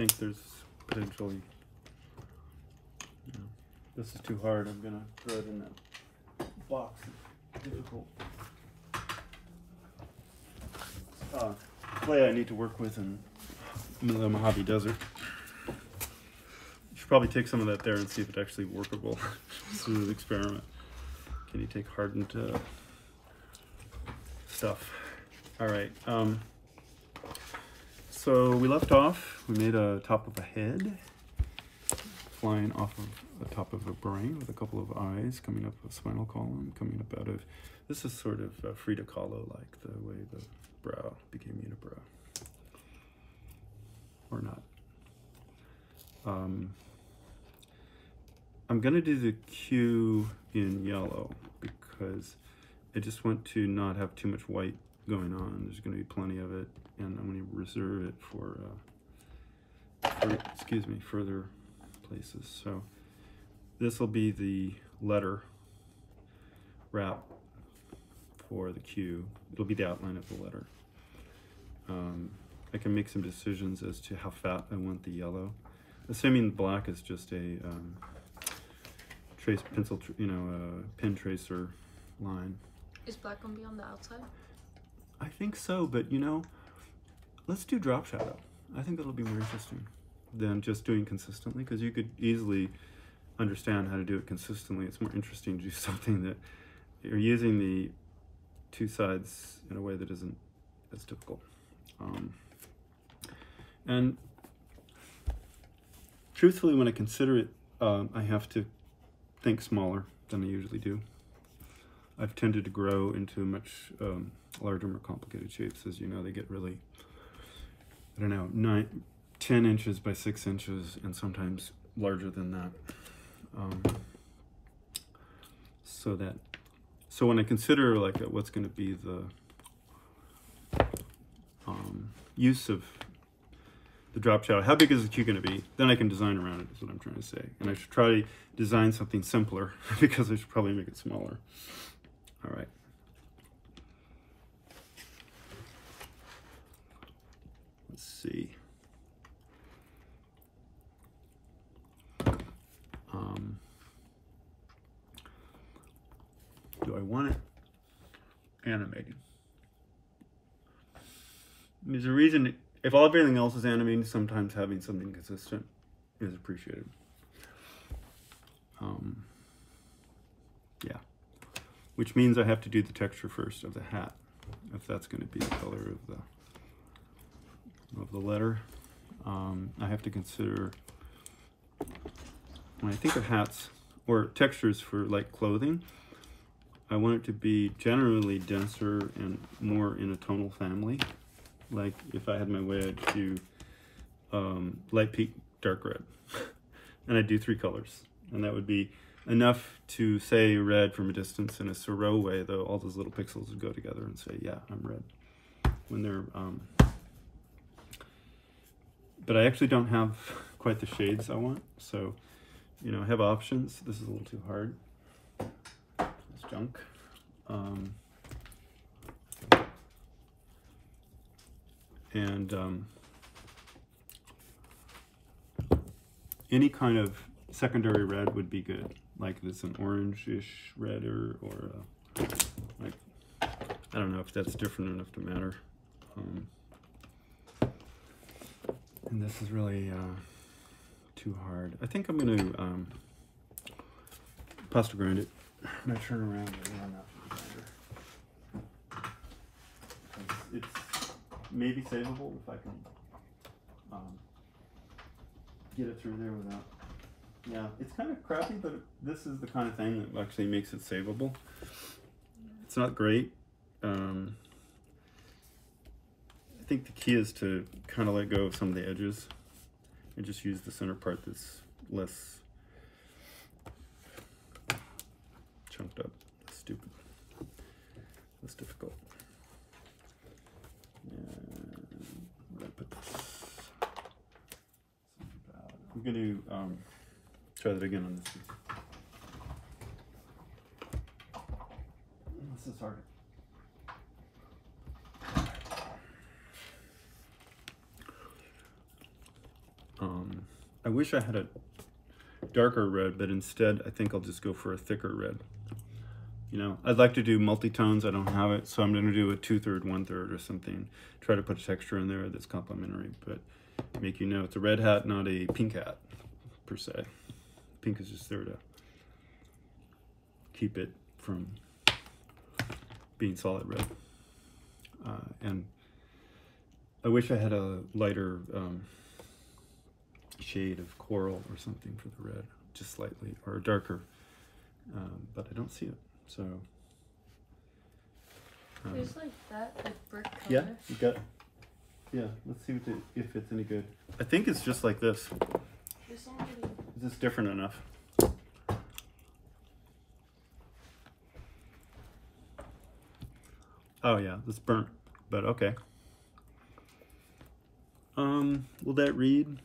think there's potentially, you know, this is too hard, I'm gonna throw it in that box, it's difficult. Uh, clay I need to work with in the Mojave Desert. You should probably take some of that there and see if it's actually workable. an experiment. Can you take hardened uh, stuff? All right. Um, so we left off. We made a top of a head flying off of the top of a brain with a couple of eyes coming up a spinal column coming up out of. This is sort of uh, Frida Kahlo like the way the brow became unibrow. Or not. Um, I'm to do the Q in yellow because I just want to not have too much white going on. There's to be plenty of it, and I'm going to reserve it for, uh, for excuse me, further places. So this will be the letter wrap for the Q. It'll be the outline of the letter. Um, I can make some decisions as to how fat I want the yellow. Assuming black is just a um, trace pencil, tr you know, a pen tracer line. Is black gonna be on the outside? I think so, but you know, let's do drop shadow. I think that'll be more interesting than just doing consistently because you could easily understand how to do it consistently. It's more interesting to do something that you're using the two sides in a way that isn't as difficult. Um, and truthfully, when I consider it, um, I have to think smaller than I usually do. I've tended to grow into much um, larger, more complicated shapes. As you know, they get really, I don't know, nine, 10 inches by 6 inches, and sometimes larger than that. Um, so that, so when I consider like what's going to be the um, use of the drop shadow, how big is the Q going to be? Then I can design around it, is what I'm trying to say. And I should try to design something simpler because I should probably make it smaller. All right. Let's see. Um, do I want it animated? There's a reason, if all everything else is animated, sometimes having something consistent is appreciated. Um, yeah. Which means I have to do the texture first of the hat, if that's going to be the color of the of the letter. Um, I have to consider when I think of hats or textures for like clothing, I want it to be generally denser and more in a tonal family. Like if I had my way, I'd do um, light pink, dark red. and I'd do three colors. And that would be enough to say red from a distance in a Seurat way, though all those little pixels would go together and say, yeah, I'm red. When they're, um, but I actually don't have quite the shades I want. So, you know, I have options. This is a little too hard. It's junk. Um, and um, any kind of secondary red would be good like this an orangish red or, or uh, like I don't know if that's different enough to matter um, and this is really uh, too hard I think I'm gonna um, pasta grind it I'm gonna turn around and run that grinder it's maybe savable if I can um, get it through there without yeah, it's kind of crappy, but this is the kind of thing that actually makes it savable. It's not great. Um, think the key is to kind of let go of some of the edges and just use the center part that's less chunked up, stupid, less difficult. I'm going to um, Try that again on this one. This is hard. I wish I had a darker red, but instead I think I'll just go for a thicker red. You know, I'd like to do multi-tones. I don't have it, so I'm going to do a two-third, one-third or something. Try to put a texture in there that's complementary, but make you know it's a red hat, not a pink hat, per se. Pink is just there to keep it from being solid red. Uh, and I wish I had a lighter um, shade of coral or something for the red, just slightly, or darker, um, but I don't see it. So, um, There's like that, like brick color. yeah, you got. Yeah, let's see what the, if it's any good. I think it's just like this. So many. Is this different enough? Oh yeah, it's burnt, but okay. Um, will that read?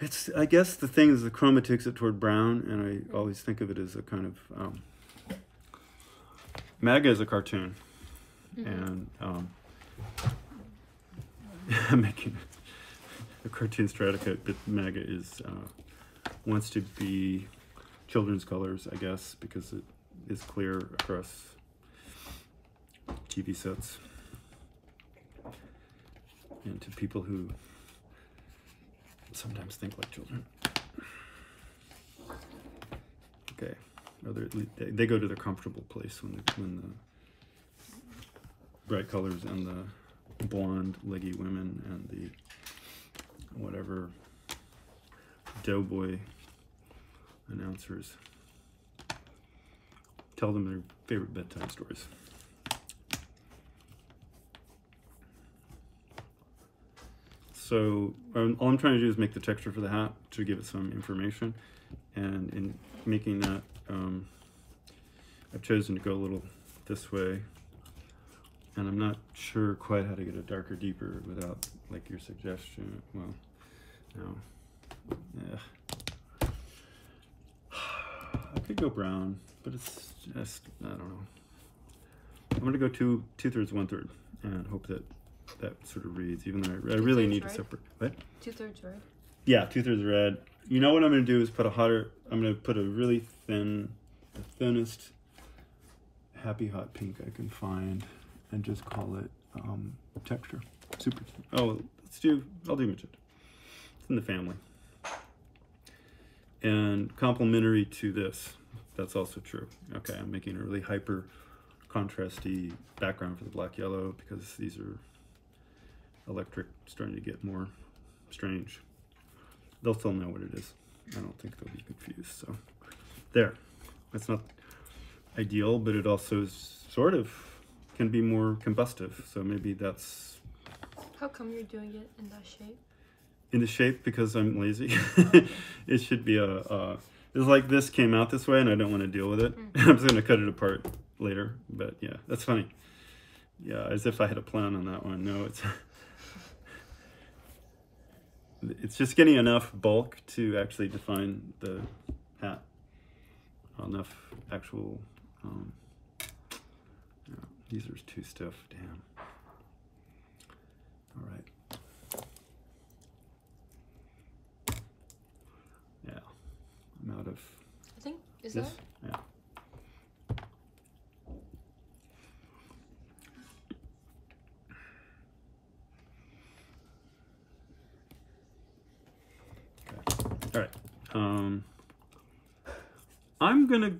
It's, I guess the thing is the chroma takes it toward brown, and I always think of it as a kind of, um, MAGA is a cartoon, Mhm. and, um, I'm making a cartoon Strata-Cut, but MAGA is, uh, wants to be children's colors, I guess, because it is clear across TV sets. And to people who sometimes think like children. Okay, or they go to their comfortable place when the, when the bright colors and the blonde leggy women and the whatever doughboy announcers tell them their favorite bedtime stories. So um, all I'm trying to do is make the texture for the hat to give it some information, and in making that, um, I've chosen to go a little this way, and I'm not sure quite how to get it darker, deeper without like your suggestion. Well, no, yeah. I could go brown, but it's just I don't know. I'm gonna go two two thirds, one third, and hope that that sort of reads. Even though I, I really need to red? separate. What? Two thirds red. Yeah, two thirds red. You know what I'm gonna do is put a hotter. I'm gonna put a really thin, the thinnest happy hot pink I can find, and just call it um, texture. Super. Oh, let's do. I'll do magenta. It's in the family. And complementary to this, that's also true. Okay, I'm making a really hyper contrasty background for the black yellow because these are electric starting to get more strange. They'll still know what it is. I don't think they'll be confused. So there. That's not ideal, but it also is sort of can be more combustive. So maybe that's How come you're doing it in that shape? in the shape because I'm lazy. it should be a, a it's like this came out this way and I don't want to deal with it. Mm. I'm just gonna cut it apart later. But yeah, that's funny. Yeah, as if I had a plan on that one. No, it's it's just getting enough bulk to actually define the hat. Enough actual. Um, these are too stiff. Damn. All right. Yeah, I'm out of I think is this. that? Yeah. Okay. All right. Um, I'm gonna.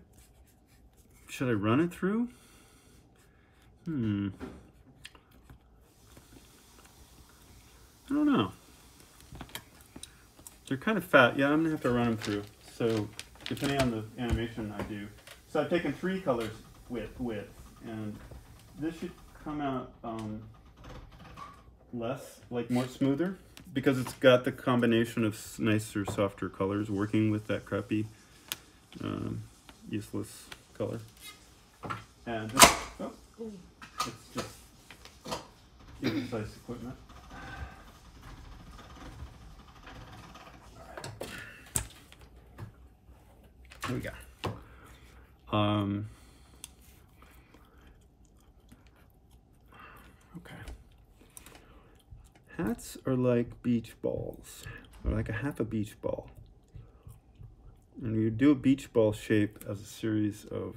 Should I run it through? Hmm. I don't know. They're kind of fat. Yeah, I'm gonna have to run them through. So depending on the animation I do. So I've taken three colors with width, and this should come out um, less, like more smoother, because it's got the combination of nicer, softer colors working with that crappy, um, useless color. And this, oh, it's just exercise equipment. Here we go. Um, okay. Hats are like beach balls, or like a half a beach ball. And you do a beach ball shape as a series of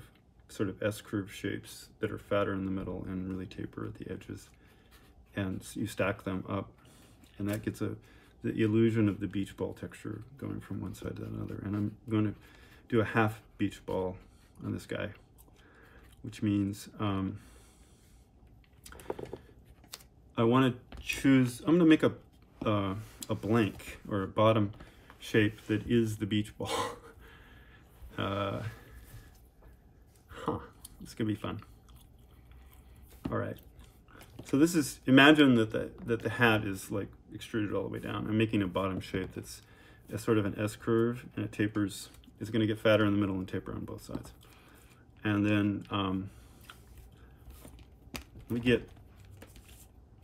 sort of S-curve shapes that are fatter in the middle and really taper at the edges. And you stack them up, and that gets a the illusion of the beach ball texture going from one side to another. And I'm going to do a half beach ball on this guy, which means um, I want to choose, I'm going to make a, uh, a blank or a bottom shape that is the beach ball. uh, huh, it's to be fun. All right. So this is, imagine that the, that the hat is like extruded all the way down. I'm making a bottom shape that's a sort of an S curve and it tapers, it's going to get fatter in the middle and taper on both sides. And then um, we get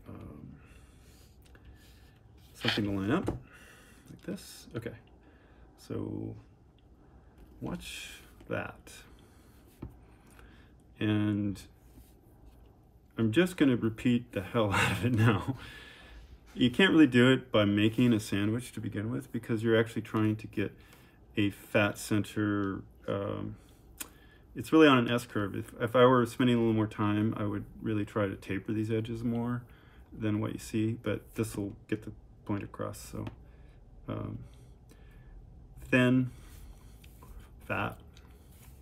um, something to line up like this. Okay, so watch that. And I'm just going to repeat the hell out of it now. You can't really do it by making a sandwich to begin with because you're actually trying to get a fat center. Um, it's really on an S curve. If, if I were spending a little more time, I would really try to taper these edges more than what you see, but this will get the point across. So um, thin, fat,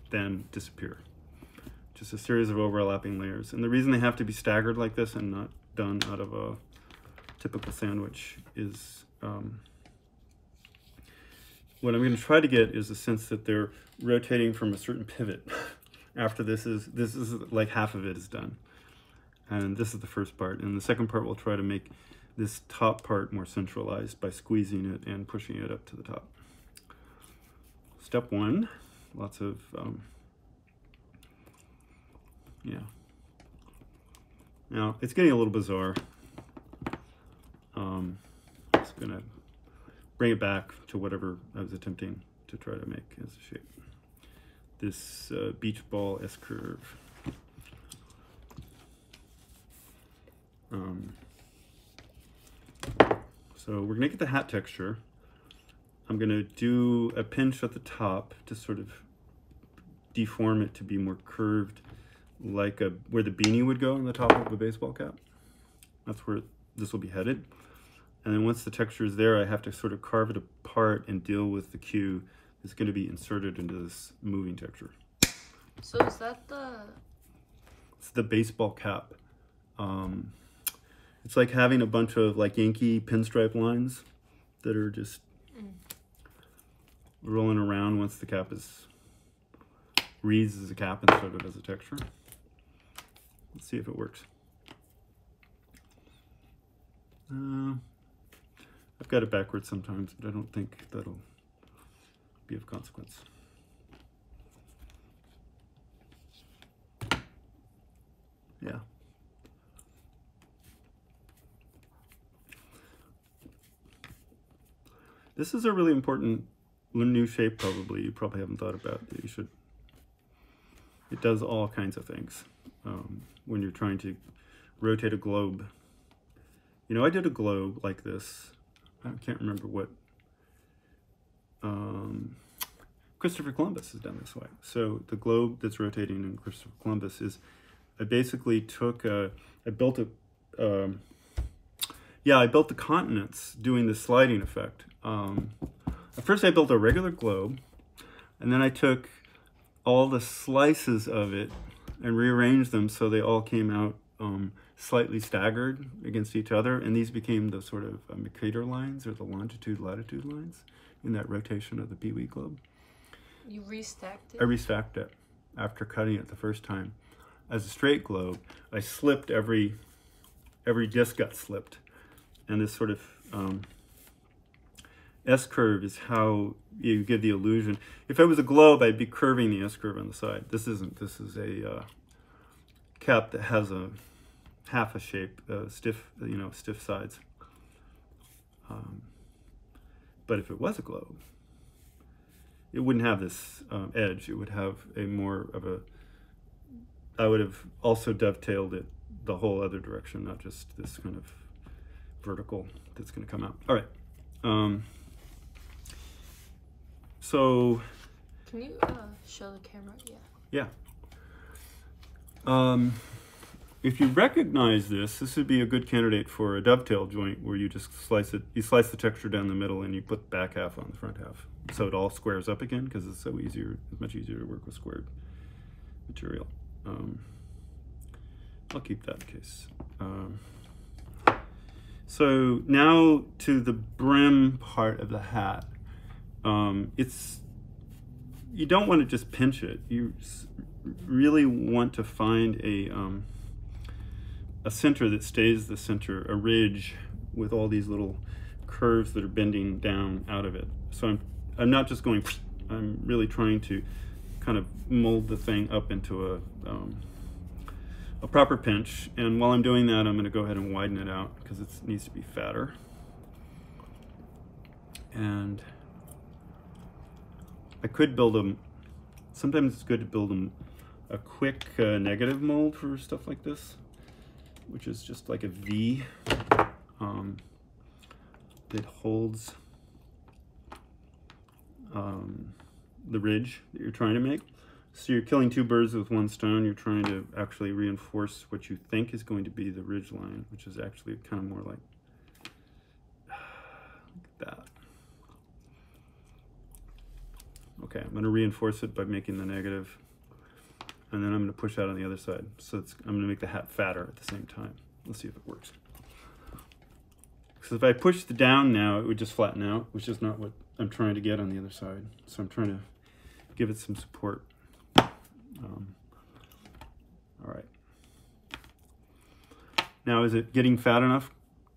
then disappear. Just a series of overlapping layers. And the reason they have to be staggered like this and not done out of a typical sandwich is um, what I'm going to try to get is a sense that they're rotating from a certain pivot after this is this is like half of it is done and this is the first part and the second part we'll try to make this top part more centralized by squeezing it and pushing it up to the top step one lots of um, yeah now it's getting a little bizarre um, just gonna bring it back to whatever I was attempting to try to make as a shape. This uh, beach ball S curve. Um, so we're gonna get the hat texture. I'm gonna do a pinch at the top to sort of deform it to be more curved like a where the beanie would go on the top of a baseball cap. That's where this will be headed. And then once the texture is there, I have to sort of carve it apart and deal with the Q that's going to be inserted into this moving texture. So is that the? It's the baseball cap. Um, it's like having a bunch of like Yankee pinstripe lines that are just. Rolling around once the cap is reads as a cap instead of as a texture. Let's see if it works. Uh, I've got it backwards sometimes, but I don't think that'll be of consequence. Yeah. This is a really important new shape probably. You probably haven't thought about that. You should. It does all kinds of things um, when you're trying to rotate a globe. You know I did a globe like this. I can't remember what um, Christopher Columbus has done this way. So the globe that's rotating in Christopher Columbus is, I basically took, a, I built a, um, yeah, I built the continents doing the sliding effect. First I built a regular globe, and then I took all the slices of it and rearranged them so they all came out um, slightly staggered against each other, and these became the sort of um, equator lines or the longitude latitude lines in that rotation of the Pee Wee globe. You restacked it? I restacked it after cutting it the first time. As a straight globe, I slipped every, every disc got slipped. And this sort of um, S-curve is how you give the illusion. If it was a globe, I'd be curving the S-curve on the side. This isn't. This is a uh, cap that has a half a shape, uh, stiff, you know, stiff sides. Um, but if it was a globe, it wouldn't have this um, edge. It would have a more of a, I would have also dovetailed it the whole other direction, not just this kind of vertical that's going to come out. All right. Um, so Can you uh, show the camera? Yeah. yeah. Um, if you recognize this, this would be a good candidate for a dovetail joint where you just slice it, you slice the texture down the middle and you put the back half on the front half. So it all squares up again because it's so easier, it's much easier to work with squared material. Um, I'll keep that in case. Um, so now to the brim part of the hat. Um, it's you don't want to just pinch it. You really want to find a um, a center that stays the center, a ridge with all these little curves that are bending down out of it. So I'm I'm not just going. I'm really trying to kind of mold the thing up into a um, a proper pinch. And while I'm doing that, I'm going to go ahead and widen it out because it needs to be fatter. And I could build them. Sometimes it's good to build them a quick uh, negative mold for stuff like this, which is just like a V um, that holds um, the ridge that you're trying to make. So you're killing two birds with one stone. You're trying to actually reinforce what you think is going to be the ridge line, which is actually kind of more like that. Okay, I'm going to reinforce it by making the negative, and then I'm going to push out on the other side. So it's, I'm to make the hat fatter at the same time. Let's see if it works. So if I push the down now, it would just flatten out, which is not what I'm trying to get on the other side. So I'm trying to give it some support. Um, all right. Now, is it getting fat enough?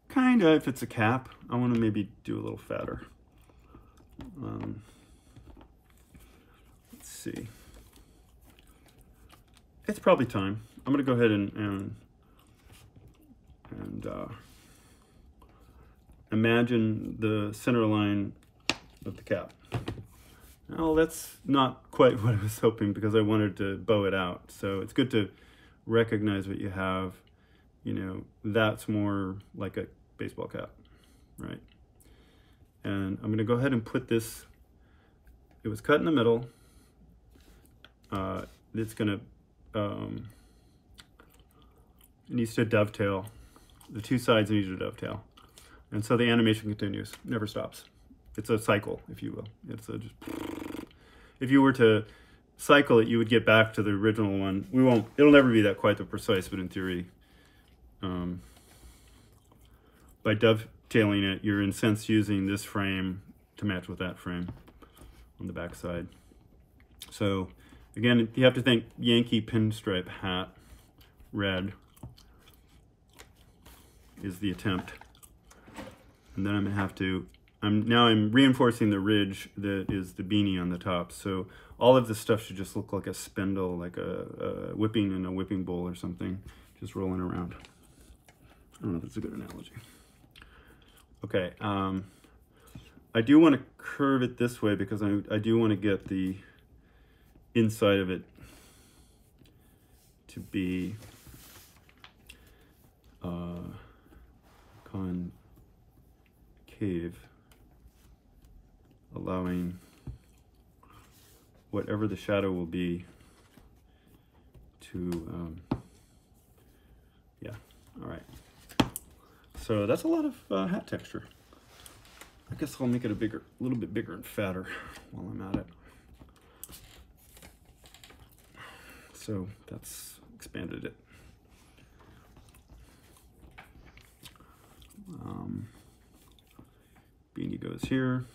Kind of, if it's a cap. I want to maybe do a little fatter. Um, see. It's probably time. I'm going to go ahead and, and, and uh, imagine the center line of the cap. Well, that's not quite what I was hoping because I wanted to bow it out. So it's good to recognize what you have. You know, that's more like a baseball cap, right? And I'm going to go ahead and put this, it was cut in the middle. Uh, to, um, it needs to dovetail. The two sides need to dovetail. And so the animation continues, never stops. It's a cycle, if you will. It's a just, if you were to cycle it, you would get back to the original one. We won't, it'll never be that quite that precise, but in theory, um, by dovetailing it, you're in sense using this frame to match with that frame on the back side. So again, you have to think Yankee pinstripe hat, red is the attempt. And then I'm gonna have to, I'm now I'm reinforcing the ridge that is the beanie on the top. So all of this stuff should just look like a spindle, like a, a whipping in a whipping bowl or something, just rolling around. I don't know if that's a good analogy. Okay, um, I do want to curve it this way because I, I do want to get the inside of it to be uh, concave, allowing whatever the shadow will be to, um, yeah, all right. So that's a lot of uh, hat texture. I guess I'll make it a bigger, a little bit bigger and fatter while I'm at it. So that's expanded it. Um, beanie goes here.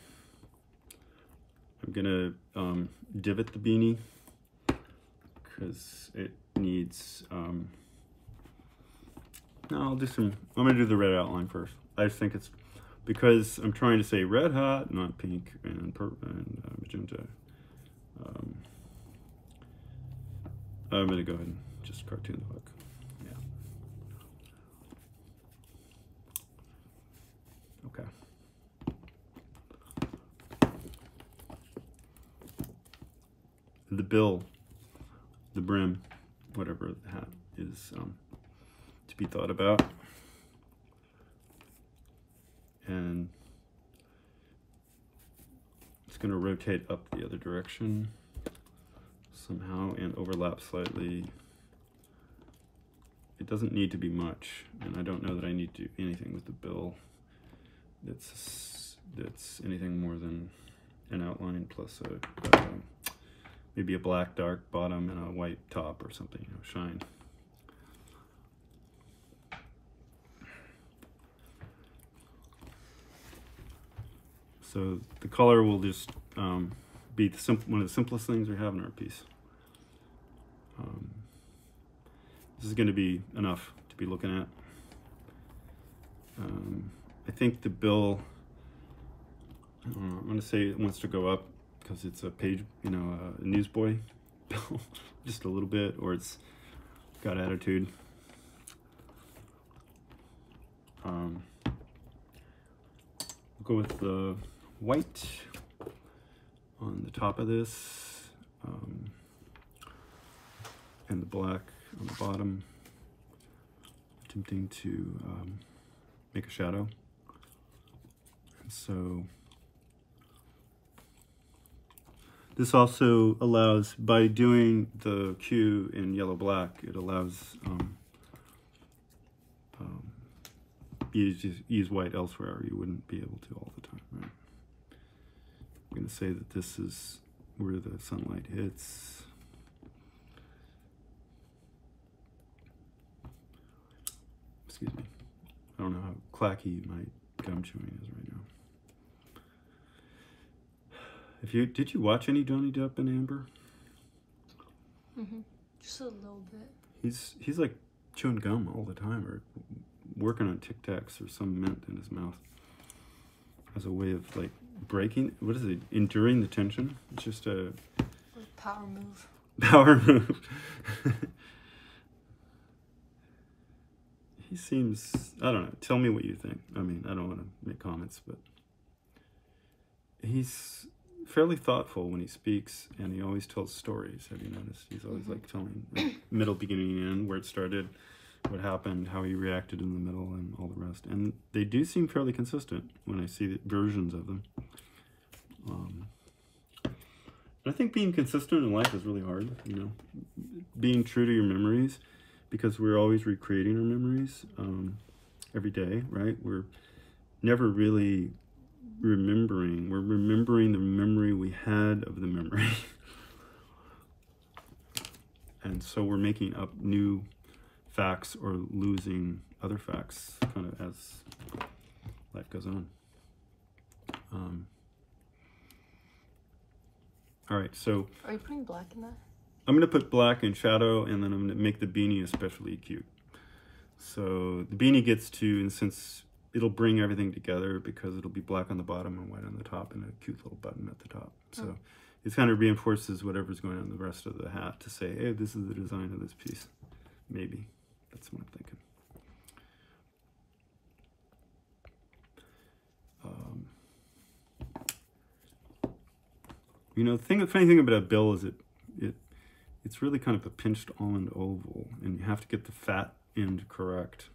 I'm gonna um, divot the beanie because it needs, um, no, I'll do some, I'm gonna do the red outline first. I just think it's, because I'm trying to say red hot, not pink and, pur and uh, magenta. Um, I'm gonna go ahead and just cartoon the hook. Yeah. Okay. The bill, the brim, whatever that is um, to be thought about. And it's gonna rotate up the other direction somehow and overlap slightly. It doesn't need to be much, and I don't know that I need to do anything with the bill that's that's anything more than an outline plus a, a maybe a black dark bottom and a white top or something, you know, shine. So the color will just um, be one of the simplest things we have in our piece. Um, this is going to be enough to be looking at. Um, I think the bill, I am going to say it wants to go up because it's a page, you know, a newsboy bill, just a little bit, or it's got attitude. Um, will go with the white on the top of this um, and the black on the bottom attempting to um, make a shadow and so this also allows by doing the Q in yellow black it allows um, um, use, use white elsewhere you wouldn't be able to all the time right I'm going to say that this is where the sunlight hits. Excuse me. I don't know how clacky my gum chewing is right now. If you did you watch any Johnny Depp and Amber? Mm-hmm. Just a little bit. He's he's like chewing gum all the time or working on Tic Tacs or some mint in his mouth as a way of like breaking what is it enduring the tension it's just a Like power move. power move he seems i don't know tell me what you think. I mean i don't want to make comments but he's fairly thoughtful when he speaks and he always tells stories. Have you noticed? He's always Mhm. like telling like, middle beginning and end where it started what happened how he reacted in the middle and all the rest. And they do seem fairly consistent when i see the versions of them. Um, I think being consistent in life is really hard, you know, being true to your memories because we're always recreating our memories um, every day, right? We're never really remembering. We're remembering the memory we had of the memory. and so we're making up new facts or losing other facts kind of as life goes on. Um, all right, so Are you putting black in that? I'm going to put black in shadow, and then I'm going to make the beanie especially cute. So the beanie gets to, and since it'll bring everything together because it'll be black on the bottom and white on the top and a cute little button at the top. So Oh. it kind of reinforces whatever's going on in the rest of the hat to say, hey, this is the design of this piece. Maybe. That's what I'm thinking. Um, you know, the thing, the funny thing about a bill is it, it's really kind of a pinched almond oval, and you have to get the fat end correct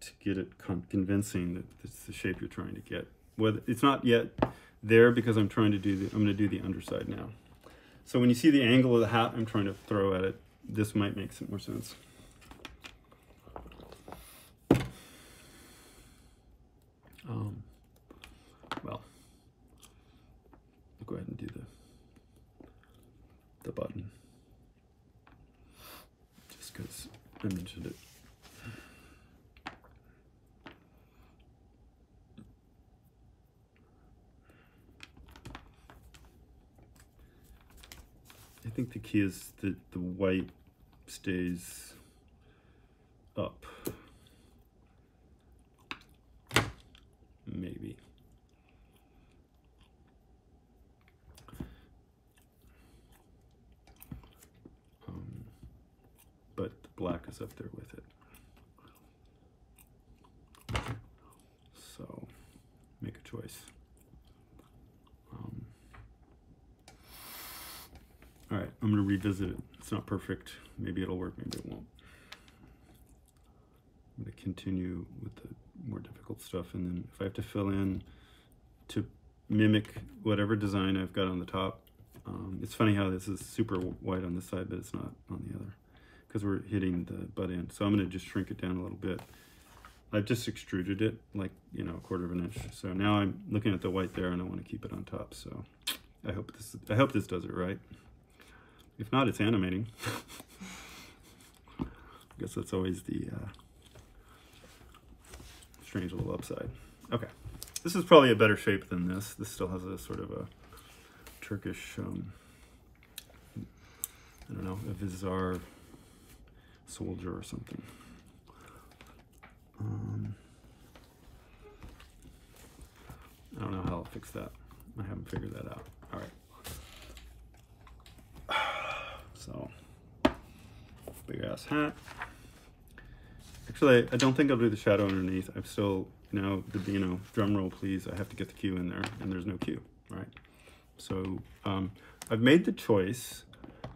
to get it con- convincing that it's the shape you're trying to get. Whether it's not yet there because I'm trying to do the, I'm going to do the underside now. So when you see the angle of the hat I'm trying to throw at it, this might make some more sense. Um, well, I'll go ahead and do the button just because I mentioned it. I think the key is that the white stays up. Maybe. Um, but the black is up there with it. So, make a choice. Um, all right, I'm going to revisit it. It's not perfect. Maybe it'll work, maybe it won't. I'm to continue with the more difficult stuff, and then if I have to fill in to mimic whatever design I've got on the top. Um, it's funny how this is super white on this side, but it's not on the other because we're hitting the butt end. So I'm to just shrink it down a little bit. I've just extruded it like, you know, a quarter of an inch. So now I'm looking at the white there and I want to keep it on top. So I hope this, I hope this does it right. If not, it's animating. I guess that's always the uh, strange little upside. Okay. This is probably a better shape than this. This still has a sort of a Turkish, um, I don't know, a Vizar soldier or something. Um, I don't know how I'll fix that. I haven't figured that out. All right. So, big ass hat. Actually, I don't think I'll do the shadow underneath. I'm still, now, the, you know, drum roll please, I have to get the Q in there, and there's no Q, right? So, um, I've made the choice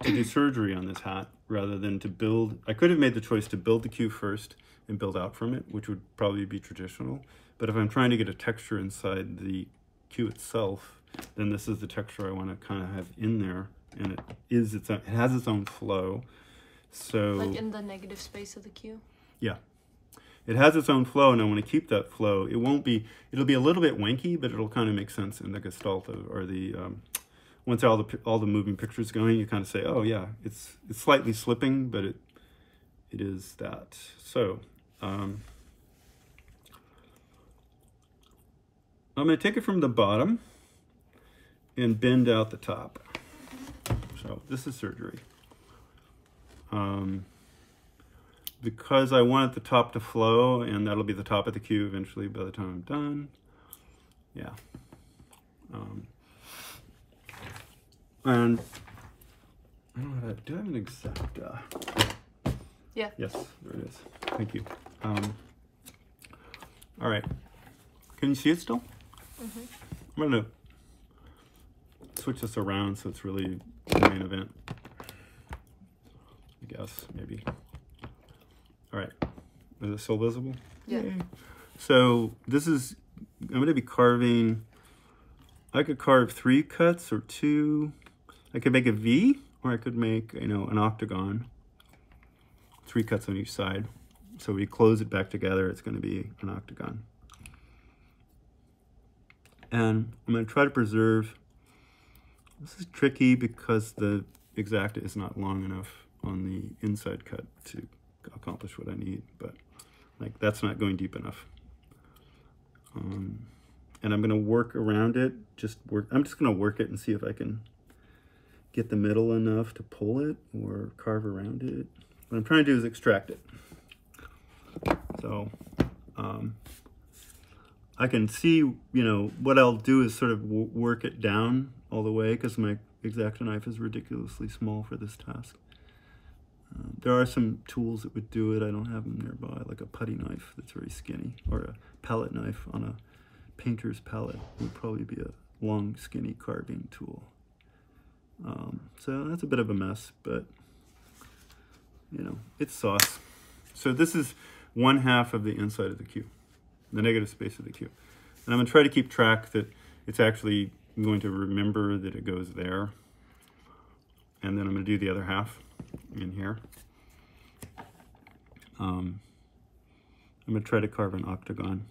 to do surgery on this hat rather than to build. I could have made the choice to build the Q first and build out from it, which would probably be traditional. But if I'm trying to get a texture inside the cue itself, then this is the texture I want to kind of have in there, and it is its own, it has its own flow. So Like in the negative space of the Q. yeah, it has its own flow, and I want to keep that flow. It won't be. It'll be a little bit wanky, but it'll kind of make sense in the gestalt of, or the um, once all the all the moving pictures going, you kind of say, oh yeah, it's it's slightly slipping, but it it is that. So um, I'm going to take it from the bottom and bend out the top. So this is surgery. Um, because I want the top to flow, and that'll be the top of the Q eventually by the time I'm done. Yeah. Um, and I don't have, do I have an exact, uh, Yeah. yes, there it is. Thank you. Um, all right. Can you see it still? Mm -hmm. I'm gonna switch this around so it's really the main event. I guess, maybe. All right. Is it still visible? Yeah. Yay. So this is, I'm going to be carving, I could carve three cuts or two. I could make a V or I could make, you know, an octagon. Three cuts on each side. So we close it back together, it's going to be an octagon. And I'm going to try to preserve, this is tricky because the X-Acto is not long enough on the inside cut to accomplish what I need, but like that's not going deep enough. Um, and I'm gonna work around it, just work, I'm just gonna work it and see if I can get the middle enough to pull it or carve around it. What I'm trying to do is extract it. So, um, I can see, you know, what I'll do is sort of work it down all the way because my X-Acto knife is ridiculously small for this task. Uh, there are some tools that would do it. I don't have them nearby, like a putty knife that's very skinny, or a palette knife on a painter's palette would probably be a long, skinny carving tool. Um, so that's a bit of a mess, but you know, it's sauce. So this is one half of the inside of the cube, the negative space of the cube. And I'm gonna try to keep track that it's actually going to remember that it goes there. And then I'm gonna do the other half in here. Um, I'm gonna try to carve an octagon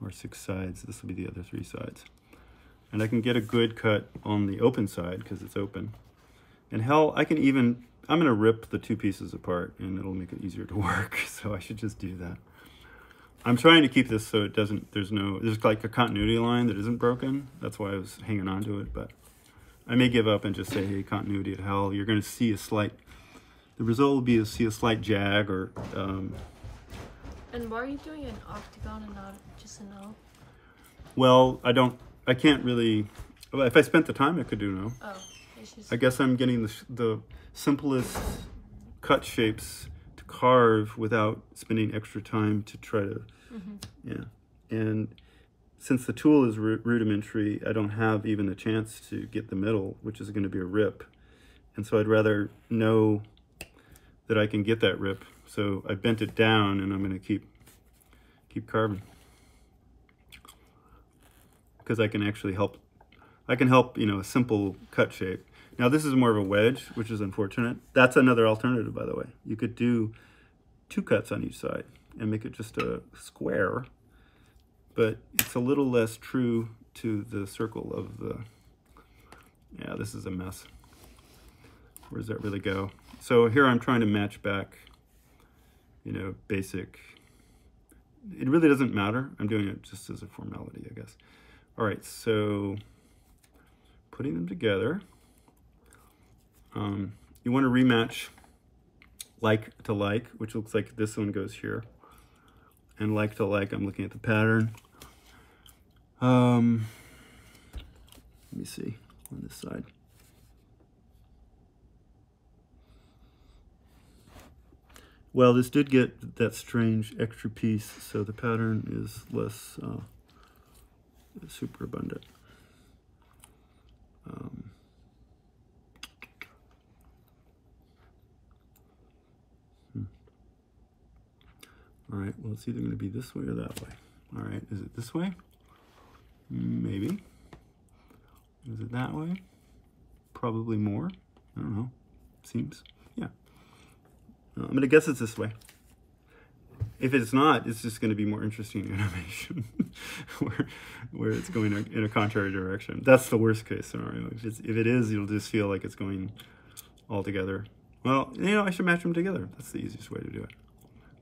or six sides. This will be the other three sides. And I can get a good cut on the open side because it's open. And hell, I can even, I'm gonna rip the two pieces apart and it'll make it easier to work. So I should just do that. I'm trying to keep this so it doesn't, there's no, there's like a continuity line that isn't broken. That's why I was hanging on to it, but I may give up and just say, hey, continuity at hell. You're going to see a slight, the result will be to see a slight jag or, um, And why are you doing an octagon and not just an L? well, I don't, I can't really, if I spent the time, I could do no. Oh, I guess I'm getting the, the simplest cut shapes to carve without spending extra time to try to, Mhm. yeah. And since the tool is ru- rudimentary, I don't have even a chance to get the middle, which is going to be a rip. And so I'd rather know that I can get that rip. So I bent it down and I'm going to keep keep carving. because I can actually help. I can help, you know, a simple cut shape. Now this is more of a wedge, which is unfortunate. That's another alternative, by the way. You could do two cuts on each side and make it just a square, but it's a little less true to the circle of the, yeah, this is a mess. Where does that really go? So here I'm trying to match back, you know, basic. It really doesn't matter. I'm doing it just as a formality, I guess. All right, so putting them together, um, you want to rematch like to like, which looks like this one goes here. And like to like, I'm looking at the pattern. Um, let me see on this side. Well, this did get that strange extra piece, so the pattern is less uh, super abundant. Um, All right, well, it's either going to be this way or that way. All right, is it this way? Maybe. Is it that way? Probably more. I don't know. Seems. Yeah. Uh, I'm going to guess it's this way. If it's not, it's just going to be more interesting animation where, where it's going in a contrary direction. That's the worst case scenario. If, it's, if it is, you'll just feel like it's going all together. Well, you know, I should match them together. That's the easiest way to do it.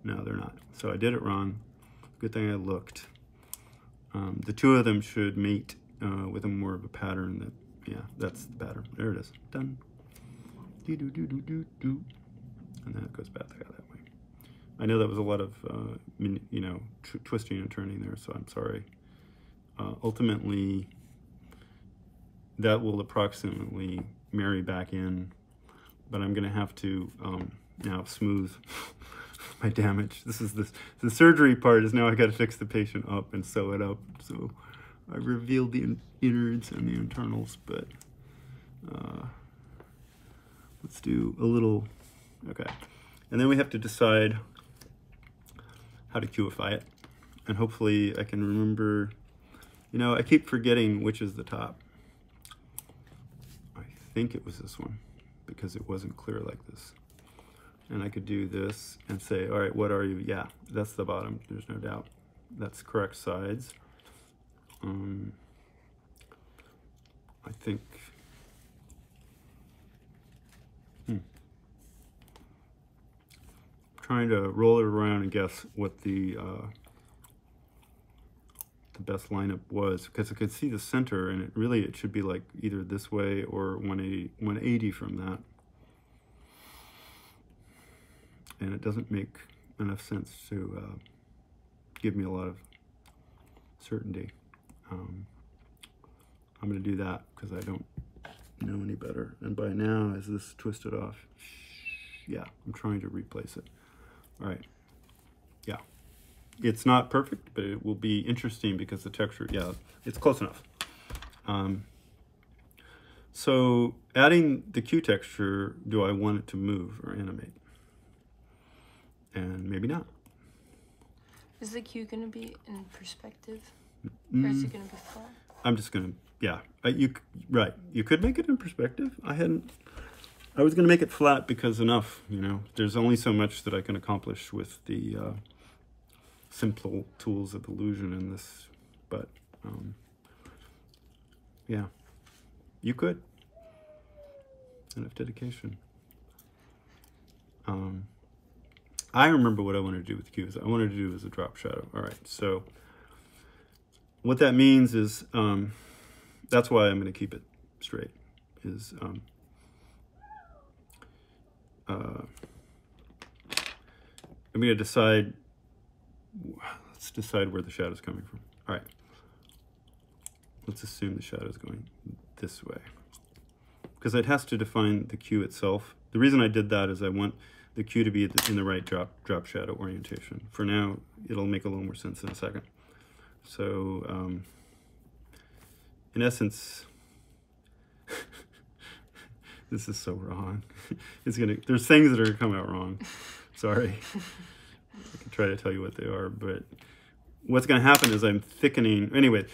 No, they're not. So I did it wrong. Good thing I looked. Um, the two of them should mate uh, with a more of a pattern that, yeah, that's the pattern. There it is. Done. Do do do do do do. And then it goes back that way. I know that was a lot of, uh, you know, twisting and turning there, so I'm sorry. Uh, ultimately, that will approximately marry back in, but I'm going to have to um, now smooth my damage. This is this the surgery part is now I got to fix the patient up and sew it up. So I revealed the innards and the internals, but uh, let's do a little, okay. And then we have to decide how to cueify it. And hopefully I can remember, you know, I keep forgetting which is the top. I think it was this one because it wasn't clear like this. And I could do this and say, all right, what are you? Yeah, that's the bottom. There's no doubt. That's correct sides. Um, I think trying to roll it around and guess what the uh, the best lineup was because I could see the center and it really it should be like either this way or 180, 180 from that. And it doesn't make enough sense to uh, give me a lot of certainty. Um, I'm going to do that because I don't know any better. And by now, as this twisted off, yeah, I'm trying to replace it. All right. Yeah. It's not perfect, but it will be interesting because the texture, yeah, it's close enough. Um, so adding the Q texture, do I want it to move or animate? And maybe not. Is the Q going to be in perspective? Mm. Or is it mm. going to be flat? I'm just going to, yeah. I, you Right. You could make it in perspective. I hadn't I was going to make it flat because enough, you know, there's only so much that I can accomplish with the uh, simple tools of illusion in this, but um, yeah, you could. Enough dedication. Um, I remember what I wanted to do with the Qs. I wanted to do as a drop shadow. All right, so what that means is, um, that's why I'm going to keep it straight, is um, uh, I'm going to decide, let's decide where the shadow is coming from. All right. Let's assume the shadow is going this way. Because it has to define the Q itself. The reason I did that is I want the Q to be in the right drop, drop shadow orientation. For now, it'll make a little more sense in a second. So, um, in essence, this is so wrong. it's gonna, there's things that are gonna come out wrong. Sorry. I can try to tell you what they are, but what's gonna happen is I'm thickening, anyway,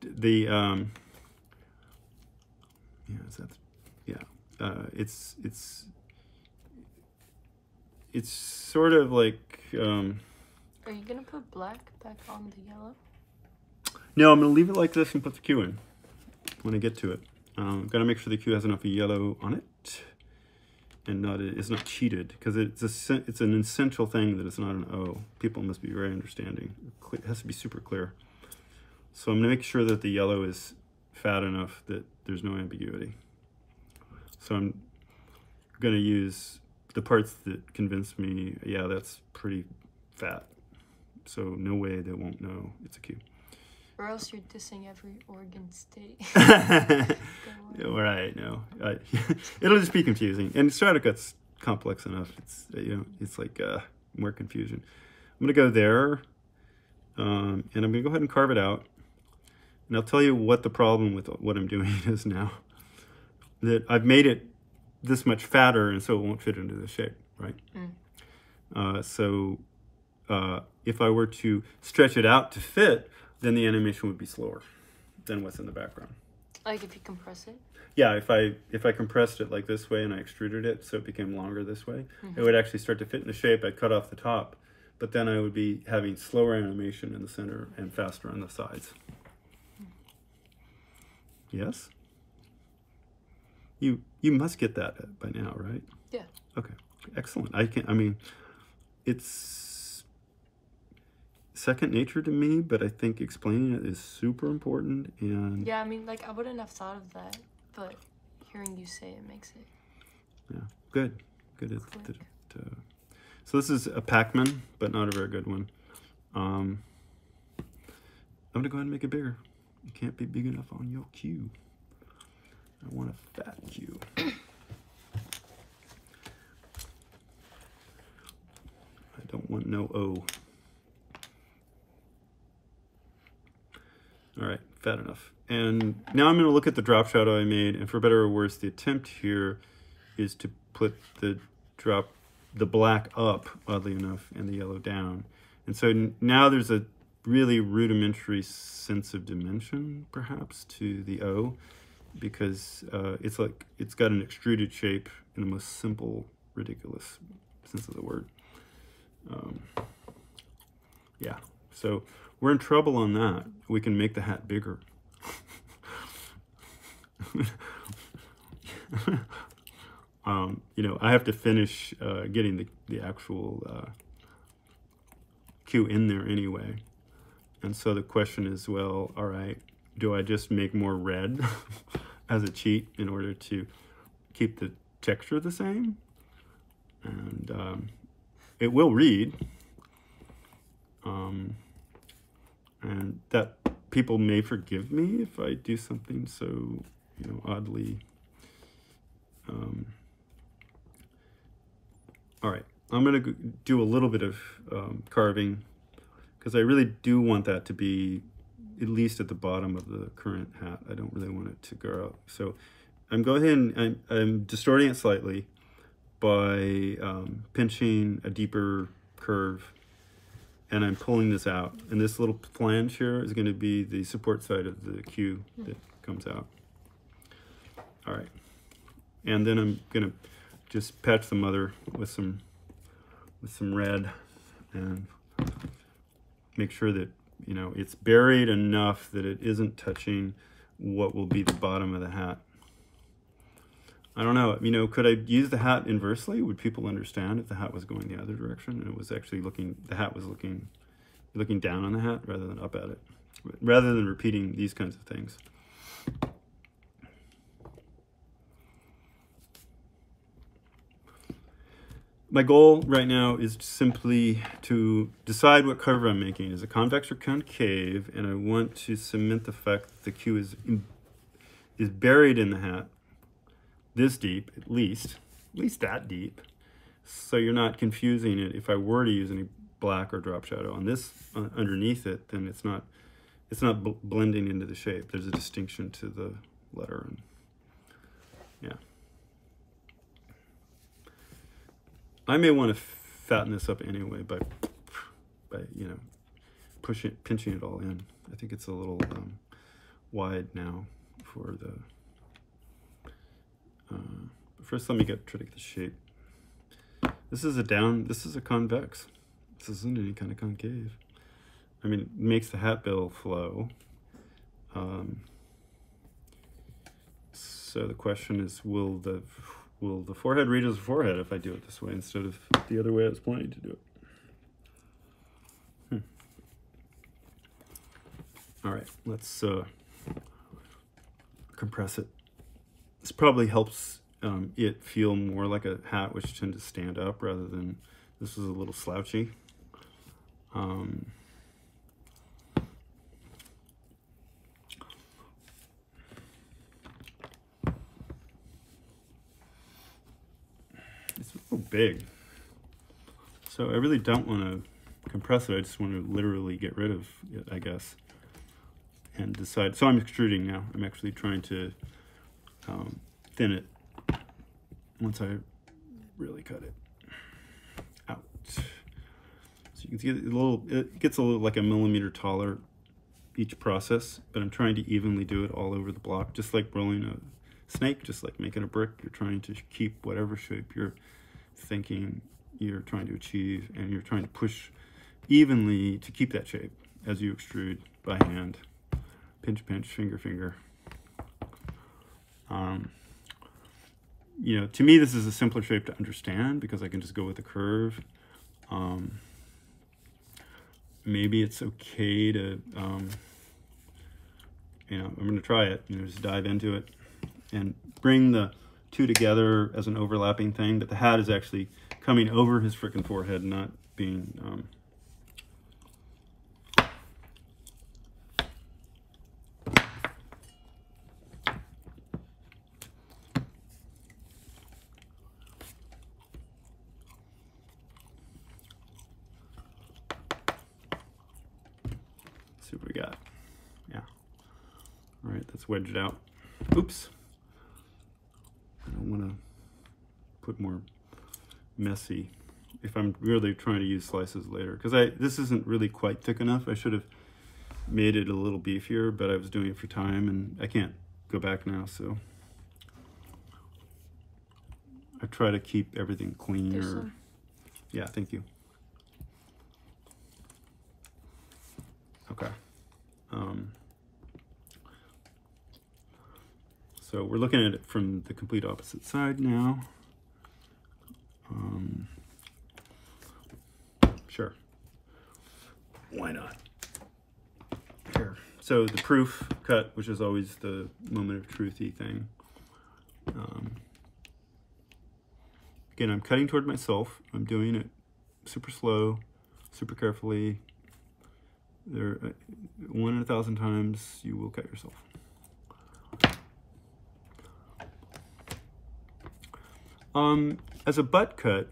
the um, yeah, is that yeah, uh, it's it's it's sort of like um, Are you gonna put black back on the yellow? no, I'm gonna leave it like this and put the Q in when I get to it. Um, gotta make sure the Q has enough yellow on it and not it's not cheated because it's a it's an essential thing that it's not an O. People must be very understanding. It has to be super clear. So I'm gonna make sure that the yellow is fat enough that there's no ambiguity. So I'm gonna use the parts that convince me, yeah, that's pretty fat. So no way they won't know it's a Q. Or else you're dissing every Oregon state. Right. No, I, it'll just be confusing, and Strata-Cut's complex enough. It's you know, it's like uh, more confusion. I'm gonna go there, um, and I'm gonna go ahead and carve it out, and I'll tell you what the problem with what I'm doing is now. That I've made it this much fatter, and so it won't fit into the shape, right? Mm. Uh, so uh, if I were to stretch it out to fit, then the animation would be slower than what's in the background. like if you compress it. Yeah, if I if I compressed it like this way and I extruded it so it became longer this way, it would actually start to fit in the shape. I'd cut off the top, but then I would be having slower animation in the center and faster on the sides. Yes. You you must get that by now, right? Yeah. Okay. Excellent. I can. I mean, it's second nature to me, but I think explaining it is super important and Yeah, I mean, like I wouldn't have thought of that, but hearing you say it makes it Yeah, good, good. At, Quick. at, uh, so this is a Pac-Man, but not a very good one. Um, I'm gonna go ahead and make it bigger. It can't be big enough on your Q. I want a fat Q. I don't want no O. All right, fat enough. And now I'm going to look at the drop shadow I made, and for better or worse, the attempt here is to put the drop, the black up, oddly enough, and the yellow down. And so now there's a really rudimentary sense of dimension, perhaps, to the O, because uh, it's like it's got an extruded shape in the most simple, ridiculous sense of the word. Um, yeah, so we're in trouble on that. We can make the hat bigger. um, you know, I have to finish uh, getting the, the actual uh, Q in there anyway. And so the question is, well, all right, do I just make more red as a cheat in order to keep the texture the same? And um, it will read. Um, and that people may forgive me if I do something so, you know, oddly. Um, all right, I'm gonna do a little bit of um, carving because I really do want that to be at least at the bottom of the current hat. I don't really want it to go out. So I'm going ahead and I'm, I'm distorting it slightly by um, pinching a deeper curve and I'm pulling this out. And this little flange here is going to be the support side of the Q that comes out. All right. And then I'm going to just patch the mother with some with some red and make sure that you know it's buried enough that it isn't touching what will be the bottom of the hat. I don't know. You know, could I use the hat inversely? Would people understand if the hat was going the other direction and it was actually looking? The hat was looking, looking down on the hat rather than up at it, rather than repeating these kinds of things. My goal right now is simply to decide what curve I'm making. Is it convex or concave? And I want to cement the fact that the Q is in, is buried in the hat this deep, at least, at least that deep. So you're not confusing it. If I were to use any black or drop shadow on this uh, underneath it, then it's not it's not bl- blending into the shape. There's a distinction to the letter, and yeah. I may want to fatten this up anyway by by you know pushing pinching it all in. I think it's a little um, wide now for the. Uh, first, let me get try to get the shape. This is a down. This is a convex. This isn't any kind of concave. I mean, it makes the hat bill flow. Um, so the question is, will the will the forehead read as a forehead if I do it this way instead of the other way I was planning to do it? Hmm. All right, let's uh, compress it. This probably helps um, it feel more like a hat, which tend to stand up rather than this is a little slouchy. Um, it's so big. So I really don't want to compress it. I just want to literally get rid of it, I guess, and decide. So I'm extruding now. I'm actually trying to um, thin it once I really cut it out. So you can see a little, it gets a little like a millimeter taller each process, but I'm trying to evenly do it all over the block, just like rolling a snake, just like making a brick. You're trying to keep whatever shape you're thinking you're trying to achieve, and you're trying to push evenly to keep that shape as you extrude by hand. Pinch, pinch, finger, finger. Um, you know, to me, this is a simpler shape to understand because I can just go with the curve. Um, maybe it's okay to, um, you know, I'm going to try it, you know, just dive into it and bring the two together as an overlapping thing, but the hat is actually coming over his freaking forehead, not being, um, see what we got. Yeah. All right, that's wedged out. Oops. I don't want to put more messy if I'm really trying to use slices later because I this isn't really quite thick enough. I should have made it a little beefier, but I was doing it for time and I can't go back now, so I try to keep everything clean or yeah, thank you. Okay. Um, so we're looking at it from the complete opposite side now. Um, sure. Why not? Here. So the proof cut, which is always the moment of truthy thing. Um, again, I'm cutting toward myself. I'm doing it super slow, super carefully. There, uh, one in a thousand times you will cut yourself. Um, as a butt cut,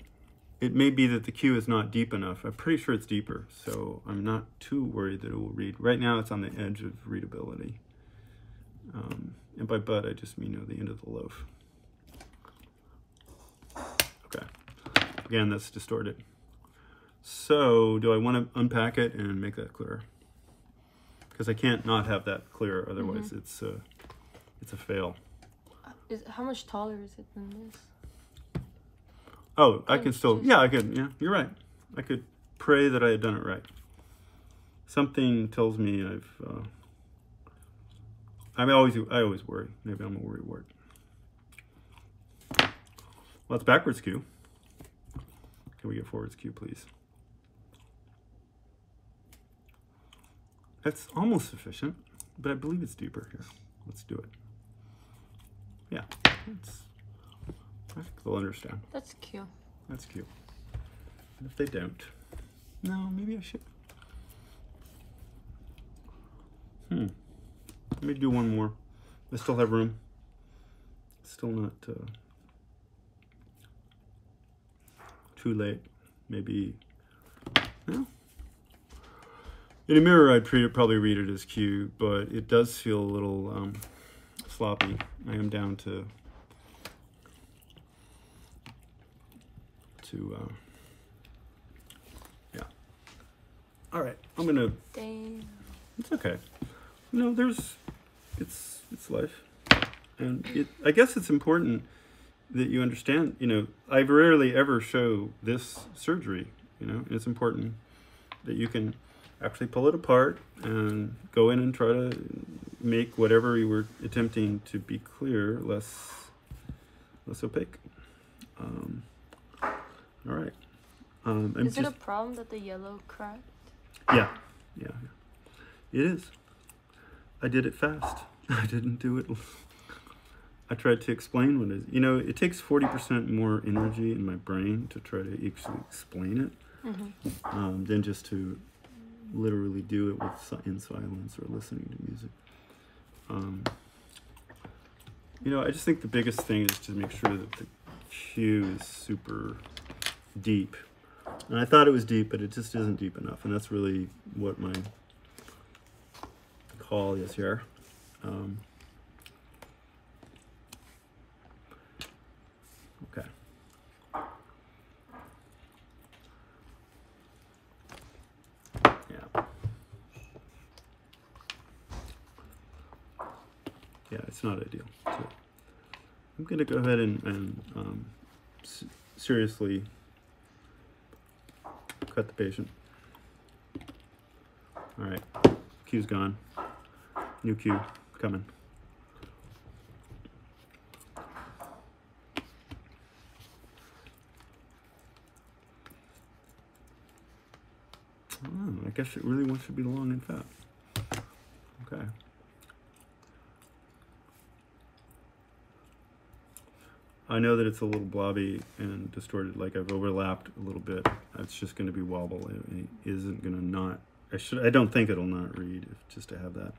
it may be that the Q is not deep enough. I'm pretty sure it's deeper, so I'm not too worried that it will read. Right now, it's on the edge of readability. Um, and by butt, I just mean at the end of the loaf. Okay. Again, that's distorted. So, do I want to unpack it and make that clearer? Because I can't not have that clear, otherwise mm-hmm. it's a, it's a fail. Uh, is how much taller is it than this? Oh, I Oh, can still, yeah, I could, yeah, you're right. I could pray that I had done it right. Something tells me I've, uh, I mean, I always, I always worry. Maybe I'm a worry wart. Well, it's backwards Q. Can we get forwards Q, please? That's almost sufficient, but I believe it's deeper here. Let's do it. Yeah, it's, I think they'll understand. That's cute. That's cute. And if they don't, no, maybe I should. Hmm. Let me do one more. I still have room. Still not uh, too late. Maybe. No. In a mirror, I'd probably read it as Q, but it does feel a little um, sloppy. I am down to to uh, yeah. All right, I'm gonna. Damn. It's okay. No, there's it's it's life, and it. I guess it's important that you understand. You know, I rarely ever show this surgery. You know, and it's important that you can actually pull it apart and go in and try to make whatever you were attempting to be clear less less opaque. Um, all right. Um, Is it a problem that the yellow cracked? yeah, yeah, it is. I did it fast. I didn't do it. I tried to explain what it is. You know, it takes forty percent more energy in my brain to try to actually explain it Mm-hmm. um, than just to literally do it with in silence or listening to music. Um, you know, I just think the biggest thing is to make sure that the Q is super deep. And I thought it was deep, but it just isn't deep enough, and that's really what my call is here. Um, okay. Yeah. Yeah, it's not ideal. So I'm going to go ahead and, and um, seriously cut the patient. All right, Q's gone. New cue coming. Oh, I guess it really wants to be long and fat. Okay. I know that it's a little blobby and distorted, like I've overlapped a little bit. It's just going to be wobble. It, it isn't going to not. I should. I don't think it'll not read if, just to have that.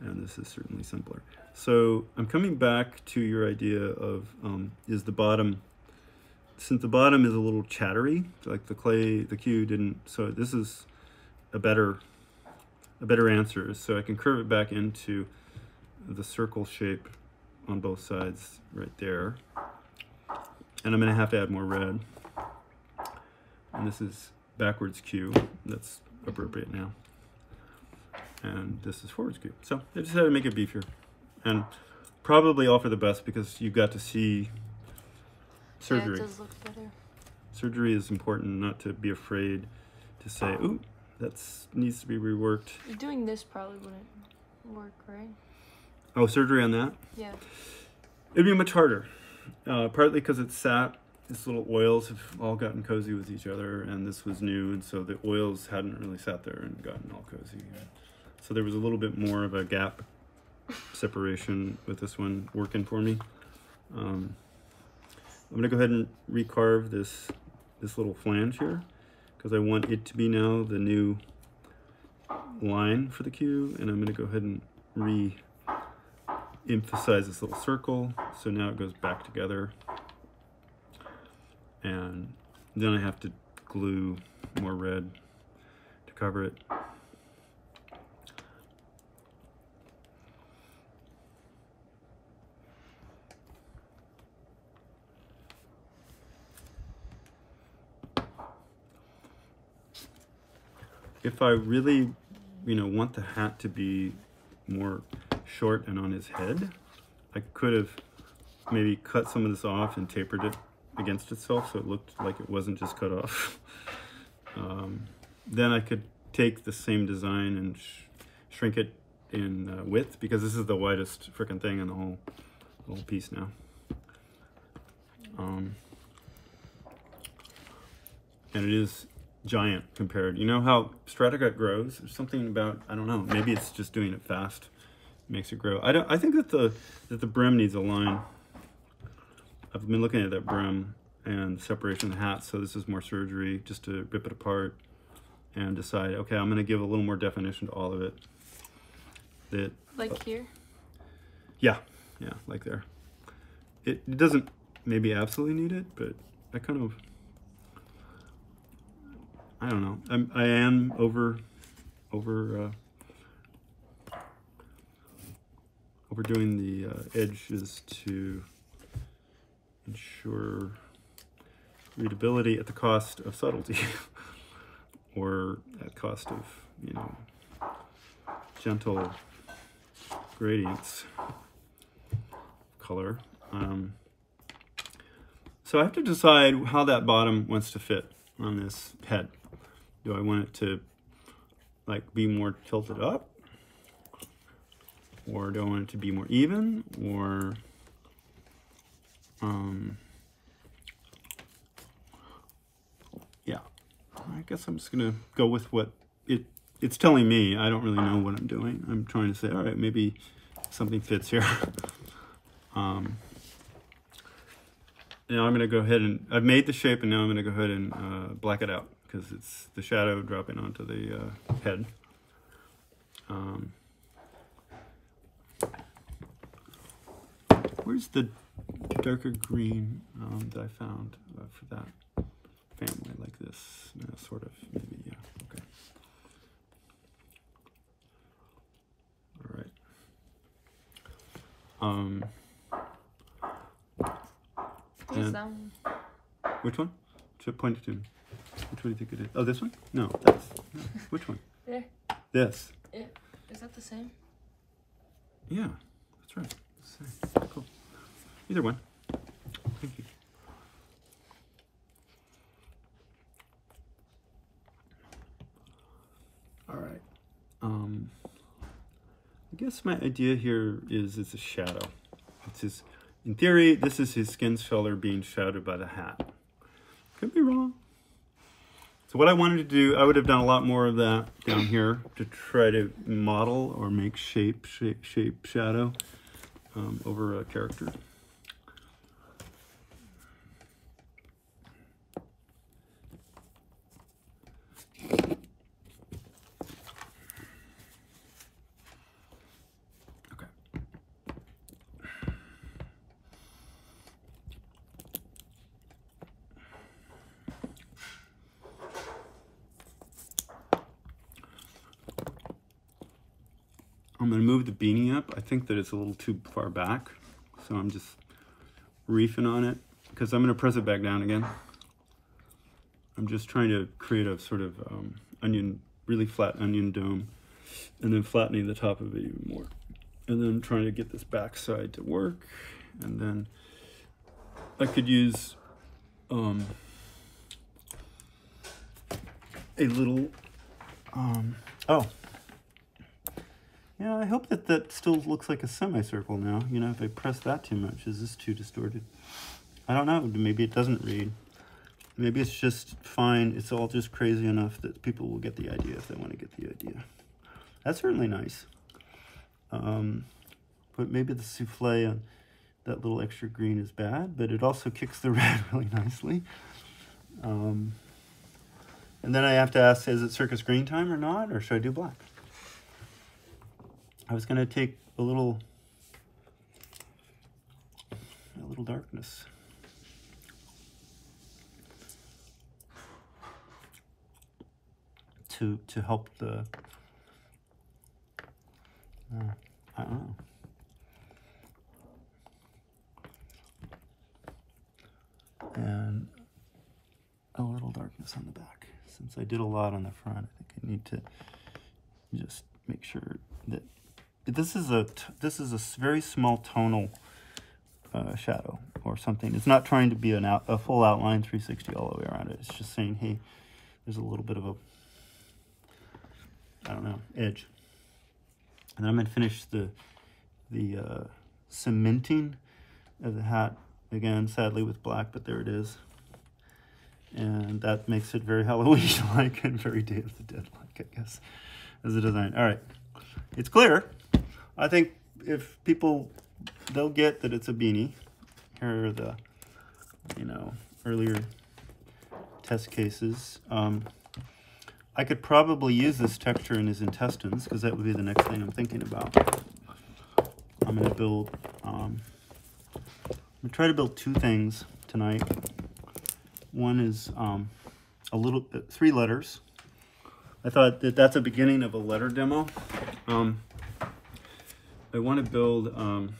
And this is certainly simpler. So I'm coming back to your idea of um, is the bottom. Since the bottom is a little chattery, like the clay, the Q didn't. So this is a better, a better answer. So I can curve it back into the circle shape on both sides right there. And I'm going to have to add more red. And this is backwards Q. That's appropriate now. And this is forwards Q. So I just had to make it beefier. And probably all for the best because you got to see surgery. Yeah, does look better. Surgery is important not to be afraid to say, ooh, that needs to be reworked. Doing this probably wouldn't work, right? Oh, surgery on that? Yeah. It'd be much harder, uh, partly because it's sat. Its little oils have all gotten cozy with each other, and this was new, and so the oils hadn't really sat there and gotten all cozy. So there was a little bit more of a gap separation with this one working for me. Um, I'm gonna go ahead and recarve this this little flange here because I want it to be now the new line for the Q, and I'm gonna go ahead and re emphasize this little circle so now it goes back together. And then I have to glue more red to cover it. If I really you know want the hat to be more short and on his head, I could have maybe cut some of this off and tapered it against itself so it looked like it wasn't just cut off. um, then I could take the same design and sh- shrink it in uh, width because this is the widest freaking thing in the whole, whole piece now. Um, and it is giant compared. You know how Strata-Cut grows? There's something about I don't know. Maybe it's just doing it fast makes it grow. I don't. I think that the that the brim needs a line. I've been looking at that brim and separation of the hat. So this is more surgery just to rip it apart and decide. Okay, I'm going to give a little more definition to all of it. That Like here? yeah, yeah, like there. It, it doesn't maybe absolutely need it, but I kind of I don't know. I'm I am over over uh, overdoing the uh, edges to ensure readability at the cost of subtlety, or at cost of you know gentle gradients color. Um, so I have to decide how that bottom wants to fit on this head. Do I want it to like be more tilted up? Or do I want it to be more even? Or um, yeah, I guess I'm just gonna go with what it it's telling me. I don't really know what I'm doing. I'm trying to say, all right, maybe something fits here. um, now I'm gonna go ahead and I've made the shape, and now I'm gonna go ahead and uh, black it out because it's the shadow dropping onto the uh, head. Um, where's the darker green um, that I found uh, for that family like this? Uh, sort of, maybe, yeah, okay. All right. Um, And- one? which one? Should point it to me. Which one do you think it is? Oh, this one? No, that's, no. which one? There. This. Is that the same? Yeah, that's right. Same. Cool. Either one. Thank you. All right. Um, I guess my idea here is it's a shadow. It's his, in theory, this is his skin color being shadowed by the hat. Could be wrong. So what I wanted to do, I would have done a lot more of that down here to try to model or make shape, shape, shape, shadow um, over a character. Okay. I'm going to move the beanie up. I think that it's a little too far back. So I'm just reefing on it because I'm going to press it back down again. I'm just trying to create a sort of um, onion, really flat onion dome and then flattening the top of it even more. And then trying to get this back side to work. And then I could use um, a little, um, oh, yeah, I hope that that still looks like a semicircle now. You know, if I press that too much, is this too distorted? I don't know. Maybe it doesn't read. Maybe it's just fine. It's all just crazy enough that people will get the idea if they want to get the idea. That's certainly nice. Um, but maybe the souffle on that little extra green is bad, but it also kicks the red really nicely. Um, and then I have to ask, is it circus green time or not, or should I do black? I was gonna take a little, a little darkness. To, to help the, uh, I don't know. And a little darkness on the back. Since I did a lot on the front, I think I need to just make sure that this is a this is a very small tonal uh, shadow or something. It's not trying to be an out, a full outline 360 all the way around it. It's just saying, hey, there's a little bit of a I don't know edge. And then I'm gonna finish the the uh, cementing of the hat again, sadly with black, but there it is. And that makes it very Halloween-like and very Day of the Dead-like, I guess, as a design. All right, it's clear. I think if people, they'll get that it's a beanie. Here are the, you know, earlier test cases. Um, I could probably use this texture in his intestines because that would be the next thing I'm thinking about. I'm gonna build, um, I'm gonna try to build two things tonight. One is um, a little, uh, three letters. I thought that that's a beginning of a letter demo. Um, I want to build um,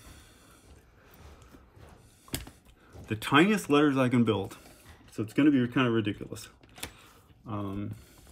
the tiniest letters I can build. So it's going to be kind of ridiculous. Um,